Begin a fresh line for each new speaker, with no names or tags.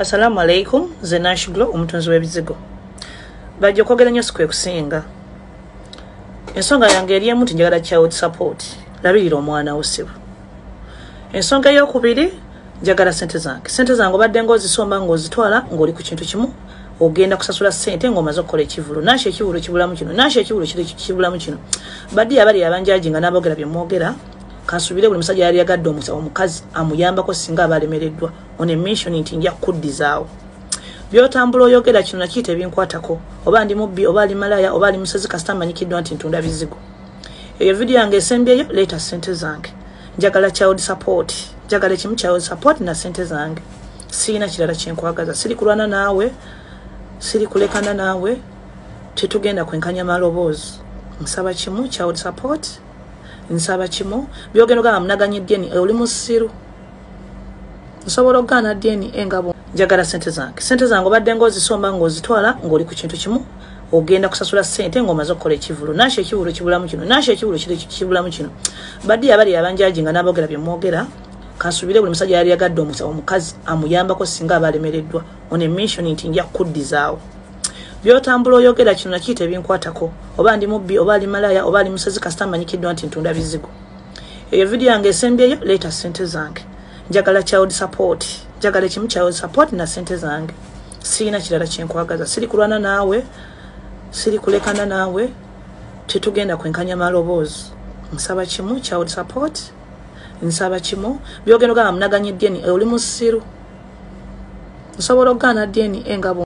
assalamu alaikum ze nashglo omutunzi w'ebizigo bajja okwogera nnyo sikwe kusinga ensonga yange eri emu ti njagala child support. Labirira omwana wo sibu ensonga eyokubiri njagala sente zange. Sente zange obadde ngaozisomba ngaozitwala ngaoli ku kintu kimu ogenda kusasula sente ngaomaze okukola ekivulu nasho ekivulu kibulamu kino nasho ekivulu kibulamu kino. Baddi abali abanjaji nga nabogera byemwogera kansubire buli musajja yali yagadde omukazi amuyambako singa abalemereddwa. On emission nti nja kuddizaawo byotambula oyogera kino nakiyita ebinkwatako oba ndi mubbi oba ali malaya oba ali musezi kasita manyikiddwa nti ntunda bizigo. Eyo vidiyo yange esembyeyo leeta sente zange. Njagala child support. Njagala ekimu child support na sente zange. Siina kirala kyenkwagaza siri kulwana naawe siri kulekana naawe tetugenda kwenkanya maloboozi. Nsaba kimu child support nsaba kimu. Byogenda ogamba munaganya dyeni oli musiru. Nsobola okugaana dyeni engabo njagala sente zange. Sente zange obadde ngaozisomba ngaozitwala ngaoli ku kintu kimu ogenda kusasula sente ngaomaze okukola ekivulu nasho ekivulu kibulamu kino nasho ekivulu kibulamu kino. Baddi abali abanjaji nga nabogera byemwogera kansubire buli musajja yali yagadde omukazi amuyambako singa abalemereddwa. On emission nti nja kuddizaawo byotambula oyogera kino nakiyita ebinkwatako oba ndi mubbi oba ali malaya oba ali musezi kasita manyikiddwa nti ntunda bizigo. Eyo vidiyo yange esembyeyo leeta sente zange. Njagala child support. Njagala ekimu child support na sente zange. Siina kirala kyenkwagaza siri kulwana naawe siri kulekana naawe tetugenda kwenkanya maloboozi. Nsaba kimu child support. Nsaba kimu byogenda ogamba munaganya edyeni oli musiru nsobola okugaana dyeni engabo